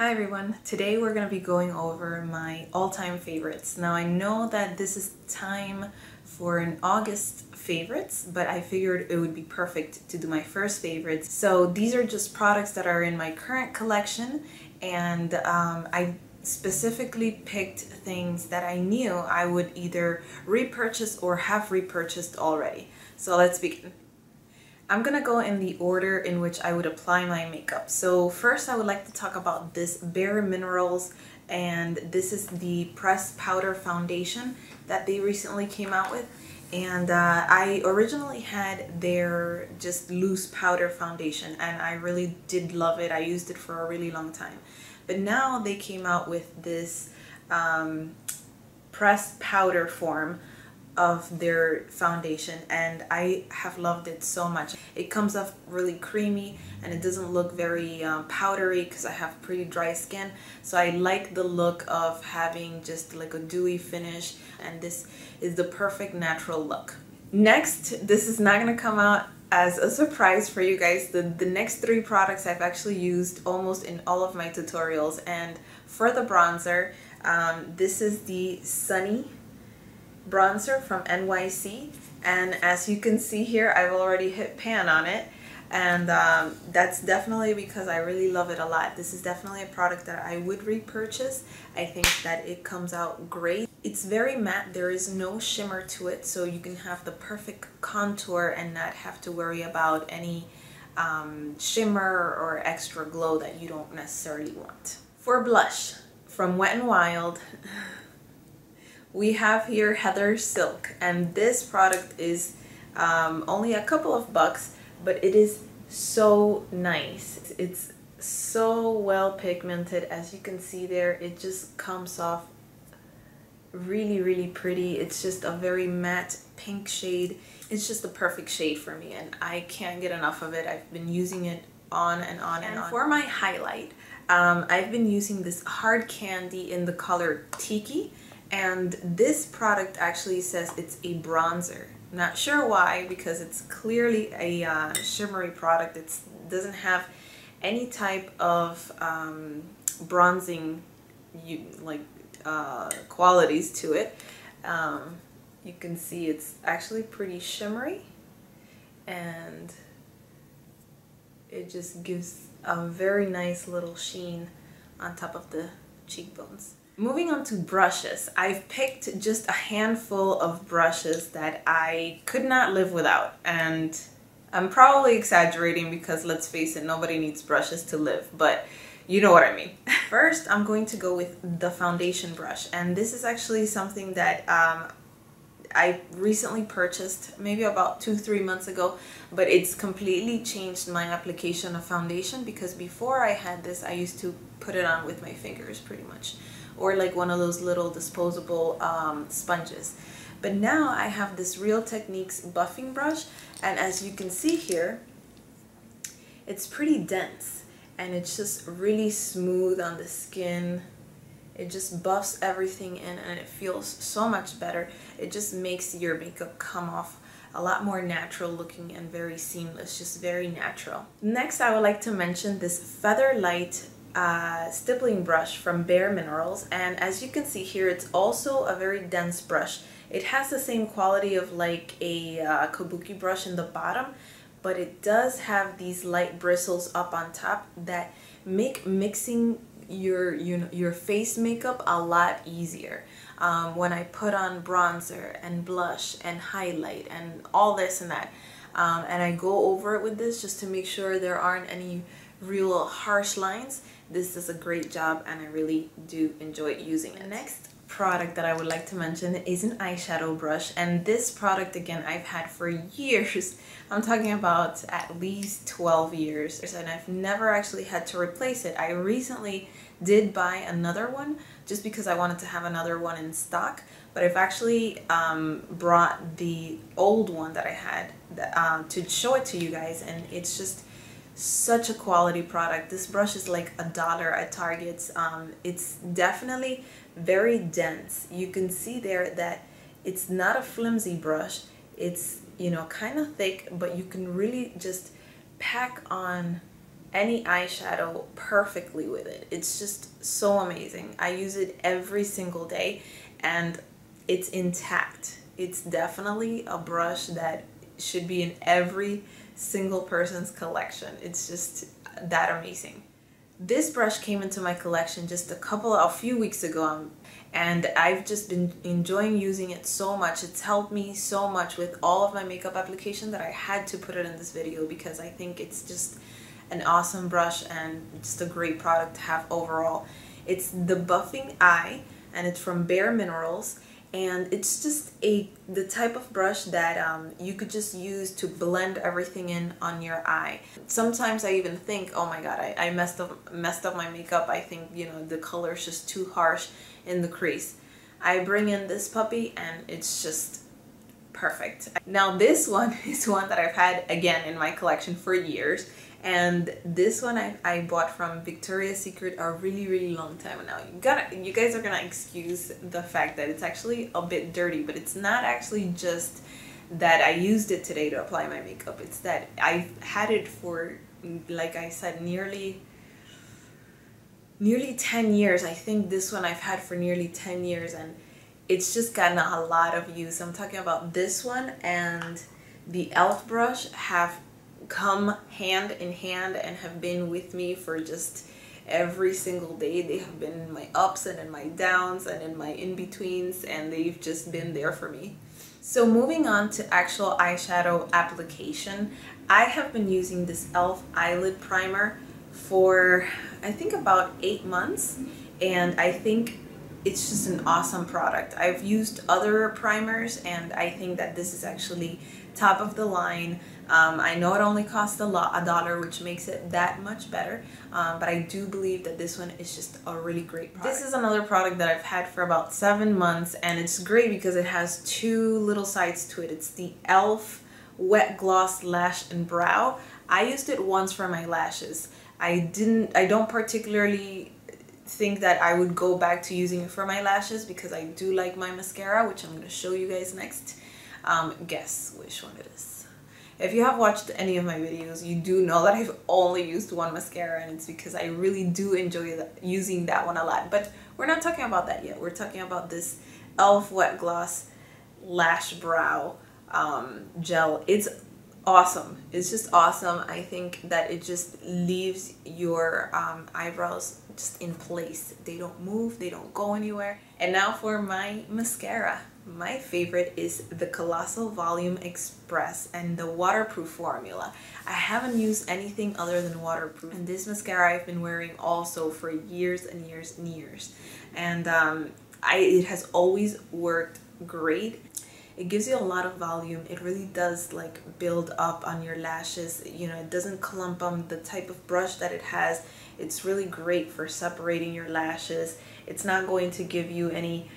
Hi everyone, today we're going to be going over my all-time favorites. Now I know that this is time for an August favorites, but I figured it would be perfect to do my first favorites. So these are just products that are in my current collection and um, I specifically picked things that I knew I would either repurchase or have repurchased already. So let's begin. I'm gonna go in the order in which I would apply my makeup. So first I would like to talk about this Bare Minerals and this is the pressed powder foundation that they recently came out with and uh, I originally had their just loose powder foundation and I really did love it. I used it for a really long time. But now they came out with this um, pressed powder form of their foundation and I have loved it so much. It comes off really creamy and it doesn't look very um, powdery because I have pretty dry skin so I like the look of having just like a dewy finish and this is the perfect natural look. Next, this is not going to come out as a surprise for you guys. The, the next three products I've actually used almost in all of my tutorials and for the bronzer, um, this is the Sunny bronzer from NYC and as you can see here I've already hit pan on it and um, that's definitely because I really love it a lot. This is definitely a product that I would repurchase. I think that it comes out great. It's very matte. There is no shimmer to it so you can have the perfect contour and not have to worry about any um, shimmer or extra glow that you don't necessarily want. For blush from Wet n Wild we have here Heather Silk and this product is um, only a couple of bucks but it is so nice. It's so well pigmented. As you can see there it just comes off really really pretty. It's just a very matte pink shade. It's just the perfect shade for me and I can't get enough of it. I've been using it on and on and, and on. for my highlight um, I've been using this hard candy in the color Tiki and this product actually says it's a bronzer. Not sure why because it's clearly a uh, shimmery product. It doesn't have any type of um, bronzing you like uh, qualities to it. Um, you can see it's actually pretty shimmery. And it just gives a very nice little sheen on top of the cheekbones Moving on to brushes, I've picked just a handful of brushes that I could not live without. And I'm probably exaggerating because let's face it, nobody needs brushes to live, but you know what I mean. First, I'm going to go with the foundation brush. And this is actually something that um, I recently purchased maybe about two three months ago but it's completely changed my application of foundation because before I had this I used to put it on with my fingers pretty much or like one of those little disposable um, sponges. But now I have this Real Techniques buffing brush and as you can see here, it's pretty dense and it's just really smooth on the skin. It just buffs everything in and it feels so much better. It just makes your makeup come off a lot more natural looking and very seamless, just very natural. Next, I would like to mention this Feather Light uh, stippling brush from Bare Minerals and as you can see here it's also a very dense brush. It has the same quality of like a uh, kabuki brush in the bottom but it does have these light bristles up on top that make mixing your you know, your face makeup a lot easier. Um, when I put on bronzer and blush and highlight and all this and that um, and I go over it with this just to make sure there aren't any real harsh lines this does a great job and I really do enjoy using it. The next product that I would like to mention is an eyeshadow brush and this product again I've had for years. I'm talking about at least 12 years and I've never actually had to replace it. I recently did buy another one just because I wanted to have another one in stock but I've actually um, brought the old one that I had uh, to show it to you guys and it's just such a quality product. This brush is like a dollar at Target's. Um, it's definitely very dense. You can see there that it's not a flimsy brush. It's, you know, kind of thick, but you can really just pack on any eyeshadow perfectly with it. It's just so amazing. I use it every single day and it's intact. It's definitely a brush that should be in every single person's collection. It's just that amazing. This brush came into my collection just a couple, a few weeks ago um, and I've just been enjoying using it so much. It's helped me so much with all of my makeup application that I had to put it in this video because I think it's just an awesome brush and just a great product to have overall. It's the Buffing Eye and it's from Bare Minerals and it's just a the type of brush that um, you could just use to blend everything in on your eye. Sometimes I even think, oh my god, I, I messed up messed up my makeup. I think you know the color is just too harsh in the crease. I bring in this puppy and it's just perfect. Now this one is one that I've had again in my collection for years and this one I, I bought from Victoria's Secret a really really long time now. You gotta you guys are gonna excuse the fact that it's actually a bit dirty but it's not actually just that I used it today to apply my makeup. It's that I've had it for like I said nearly nearly 10 years. I think this one I've had for nearly 10 years and it's just gotten a lot of use. I'm talking about this one and the e.l.f. brush have come hand in hand and have been with me for just every single day. They have been in my ups and in my downs and in my in-betweens and they've just been there for me. So moving on to actual eyeshadow application, I have been using this e.l.f. eyelid primer for I think about eight months and I think it's just an awesome product. I've used other primers and I think that this is actually top of the line. Um, I know it only costs a, lot, a dollar, which makes it that much better, um, but I do believe that this one is just a really great product. This is another product that I've had for about seven months, and it's great because it has two little sides to it. It's the e.l.f. Wet Gloss Lash and Brow. I used it once for my lashes. I didn't, I don't particularly think that I would go back to using it for my lashes because I do like my mascara, which I'm going to show you guys next. Um, guess which one it is. If you have watched any of my videos, you do know that I've only used one mascara and it's because I really do enjoy using that one a lot. But we're not talking about that yet. We're talking about this e.l.f. Wet Gloss Lash Brow um, Gel. It's awesome. It's just awesome. I think that it just leaves your um, eyebrows just in place. They don't move, they don't go anywhere. And now for my mascara. My favorite is the Colossal Volum' Express and the waterproof formula. I haven't used anything other than waterproof. And this mascara I've been wearing also for years and years and years. And um, I, it has always worked great it gives you a lot of volume. It really does like build up on your lashes. You know it doesn't clump on the type of brush that it has. It's really great for separating your lashes. It's not going to give you any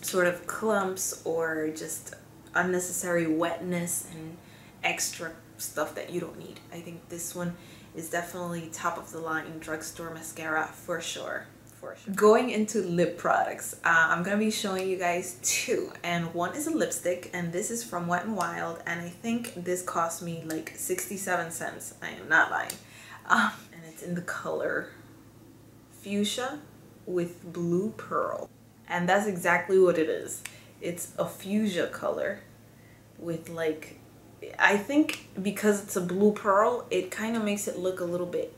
sort of clumps or just unnecessary wetness and extra stuff that you don't need. I think this one is definitely top of the line drugstore mascara for sure for sure. Going into lip products, uh, I'm going to be showing you guys two. And one is a lipstick, and this is from Wet n Wild. And I think this cost me like 67 cents. I am not lying. Um, and it's in the color Fuchsia with Blue Pearl. And that's exactly what it is. It's a fuchsia color with like I think because it's a blue pearl, it kind of makes it look a little bit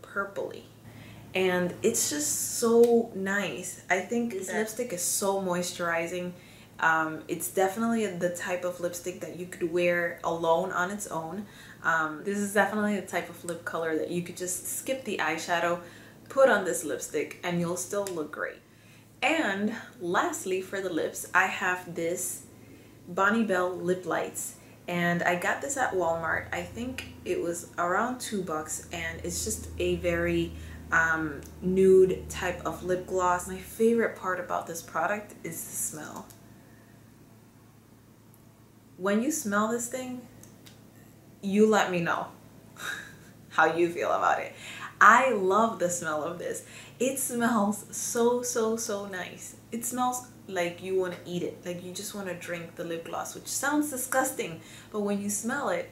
purpley and it's just so nice. I think this lipstick is so moisturizing. Um, it's definitely the type of lipstick that you could wear alone on its own. Um, this is definitely the type of lip color that you could just skip the eyeshadow, put on this lipstick, and you'll still look great. And lastly, for the lips, I have this Bonne Bell LipLites. And I got this at Walmart. I think it was around two bucks and it's just a very um, nude type of lip gloss. My favorite part about this product is the smell. When you smell this thing, you let me know how you feel about it. I love the smell of this. It smells so, so, so nice. It smells like you want to eat it. Like you just want to drink the lip gloss, which sounds disgusting. But when you smell it,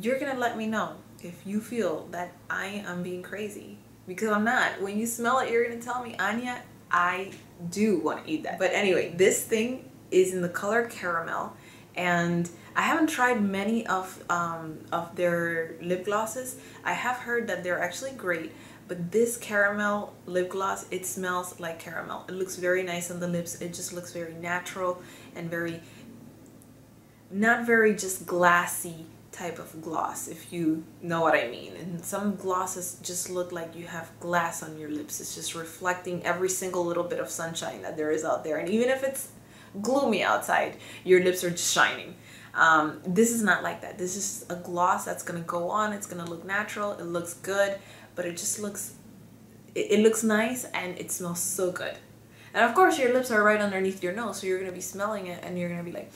you're going to let me know if you feel that I am being crazy because I'm not. When you smell it, you're gonna tell me, Ania, I do want to eat that. But anyway, this thing is in the color caramel and I haven't tried many of um, of their lip glosses. I have heard that they're actually great, but this caramel lip gloss, it smells like caramel. It looks very nice on the lips. It just looks very natural and very, not very just glassy type of gloss, if you know what I mean. And some glosses just look like you have glass on your lips. It's just reflecting every single little bit of sunshine that there is out there. And even if it's gloomy outside, your lips are just shining. Um, this is not like that. This is a gloss that's gonna go on. It's gonna look natural. It looks good, but it just looks, it, it looks nice and it smells so good. And of course your lips are right underneath your nose, so you're gonna be smelling it and you're gonna be like,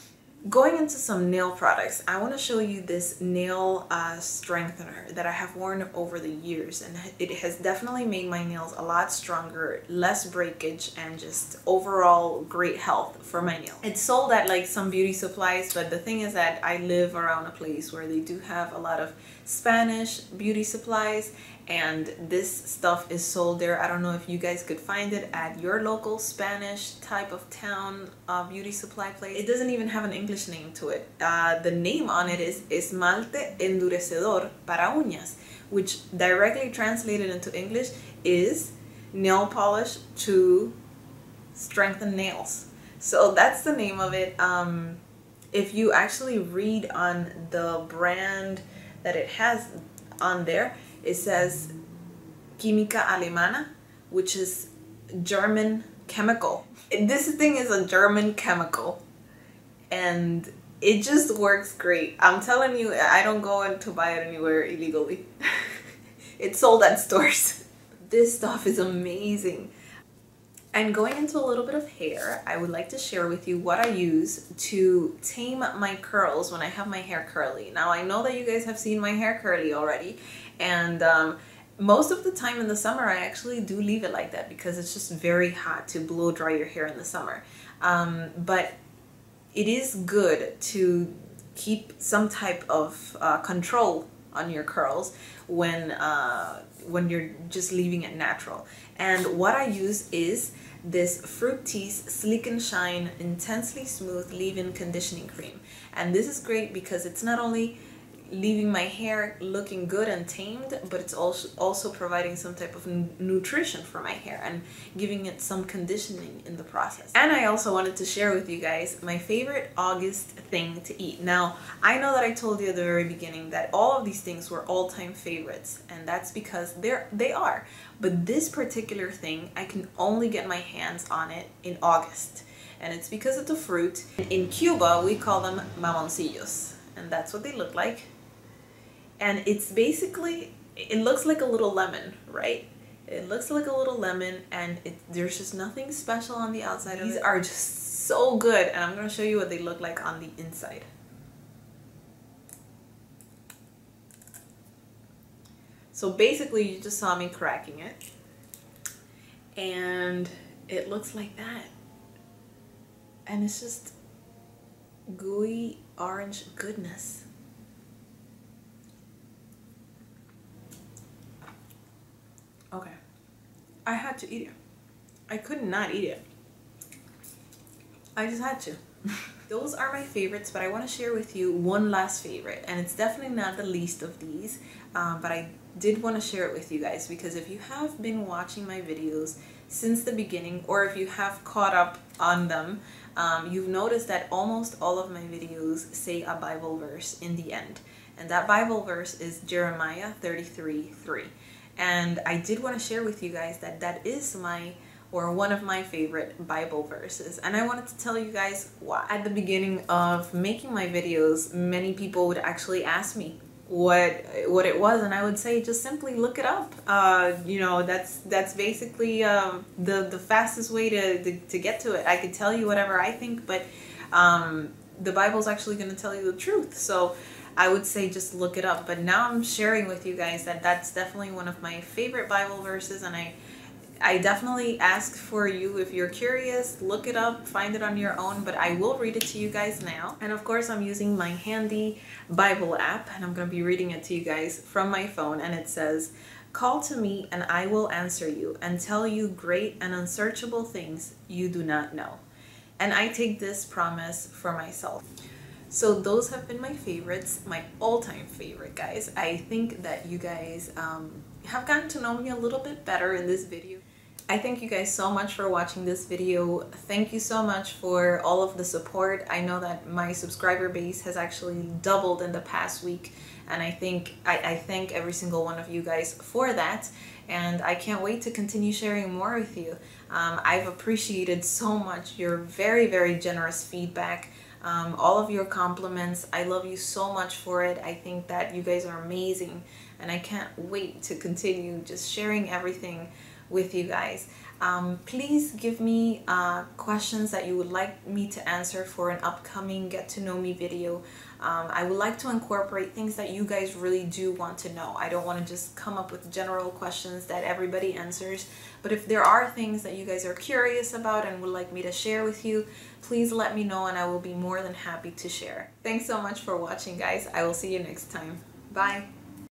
Going into some nail products, I want to show you this nail uh, strengthener that I have worn over the years and it has definitely made my nails a lot stronger, less breakage and just overall great health for my nails. It's sold at like some beauty supplies but the thing is that I live around a place where they do have a lot of Spanish beauty supplies and this stuff is sold there. I don't know if you guys could find it at your local Spanish type of town uh, beauty supply place. It doesn't even have an English name to it. Uh, the name on it is Esmalte Endurecedor para Uñas, which directly translated into English is nail polish to strengthen nails. So that's the name of it. Um, if you actually read on the brand that it has on there, it says Química Alemana, which is German chemical. This thing is a German chemical and it just works great. I'm telling you, I don't go in to buy it anywhere illegally. it's sold at stores. This stuff is amazing. And going into a little bit of hair, I would like to share with you what I use to tame my curls when I have my hair curly. Now I know that you guys have seen my hair curly already and um, most of the time in the summer I actually do leave it like that because it's just very hot to blow dry your hair in the summer. Um, but it is good to keep some type of uh, control on your curls when uh, when you're just leaving it natural. And what I use is this Fructis Sleek and Shine Intensely Smooth Leave-In Conditioning Cream. And this is great because it's not only leaving my hair looking good and tamed but it's also also providing some type of nutrition for my hair and giving it some conditioning in the process. And I also wanted to share with you guys my favorite August thing to eat. Now I know that I told you at the very beginning that all of these things were all-time favorites and that's because they're they are. But this particular thing I can only get my hands on it in August. And it's because of the fruit. In Cuba we call them mamoncillos and that's what they look like and it's basically it looks like a little lemon right? It looks like a little lemon and it, there's just nothing special on the outside these are just so good and I'm going to show you what they look like on the inside. So basically you just saw me cracking it. And it looks like that. And it's just gooey orange goodness Okay. I had to eat it. I could not eat it. I just had to. Those are my favorites, but I want to share with you one last favorite, and it's definitely not the least of these, um, but I did want to share it with you guys because if you have been watching my videos since the beginning, or if you have caught up on them, um, you've noticed that almost all of my videos say a Bible verse in the end. And that Bible verse is Jeremiah 33 3. And I did want to share with you guys that that is my or one of my favorite Bible verses. And I wanted to tell you guys why. At the beginning of making my videos, many people would actually ask me what what it was and I would say just simply look it up. Uh, you know, that's that's basically um, the the fastest way to, to, to get to it. I could tell you whatever I think, but um, the Bible's actually going to tell you the truth. So I would say just look it up. But now I'm sharing with you guys that that's definitely one of my favorite Bible verses, and I I definitely ask for you if you're curious, look it up, find it on your own, but I will read it to you guys now. And of course, I'm using my handy Bible app and I'm going to be reading it to you guys from my phone. And it says, Call to me and I will answer you and tell you great and unsearchable things you do not know. And I take this promise for myself. So those have been my favorites, my all-time favorite guys. I think that you guys um, have gotten to know me a little bit better in this video. I thank you guys so much for watching this video. Thank you so much for all of the support. I know that my subscriber base has actually doubled in the past week and I think I, I thank every single one of you guys for that and I can't wait to continue sharing more with you. Um, I've appreciated so much your very very generous feedback um, all of your compliments. I love you so much for it. I think that you guys are amazing and I can't wait to continue just sharing everything with you guys. Um, please give me uh, questions that you would like me to answer for an upcoming get to know me video. Um, I would like to incorporate things that you guys really do want to know. I don't want to just come up with general questions that everybody answers. But if there are things that you guys are curious about and would like me to share with you, please let me know and I will be more than happy to share. Thanks so much for watching guys. I will see you next time. Bye.